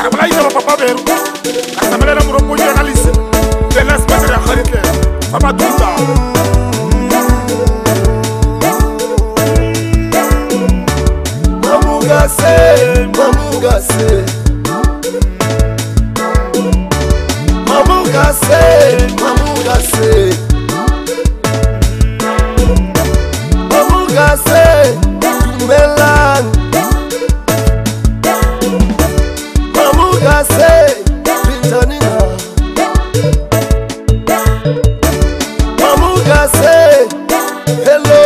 saka bakaisa bapapa beru kasamelela moroponi yanalise pela spesele ya kgaritle fa batusa Mamugase, mamugase, mamugase. Hello.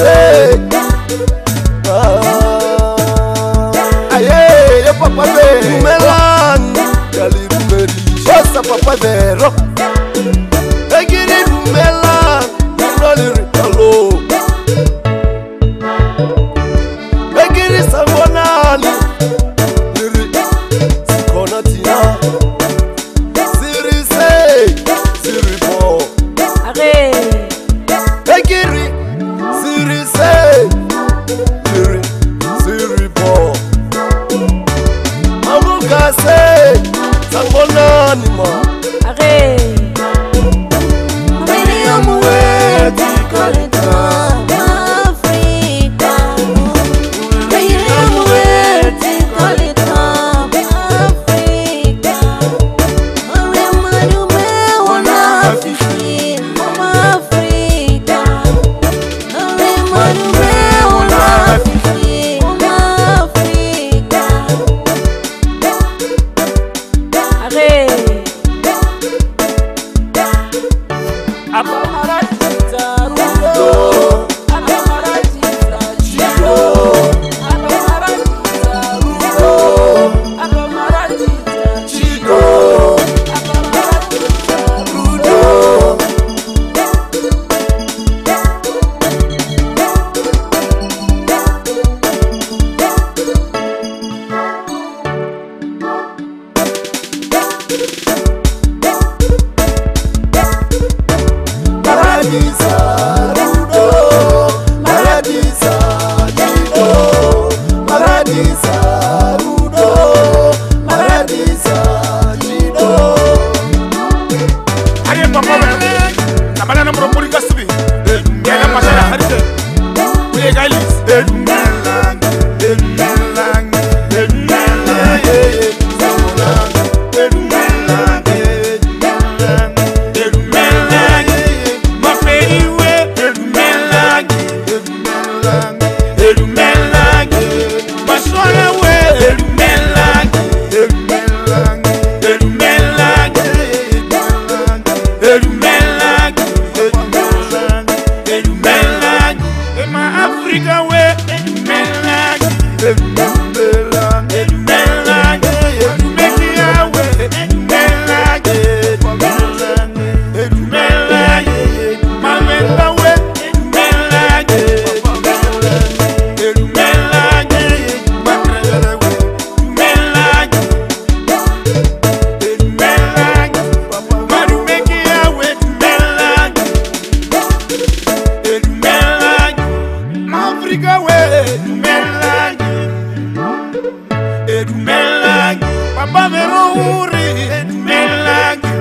Aye, yo papa de Rumelan Cali Rumeli Osa papa de Rock my Africa way. edumelagi papa merowuri edumelagi